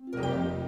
Música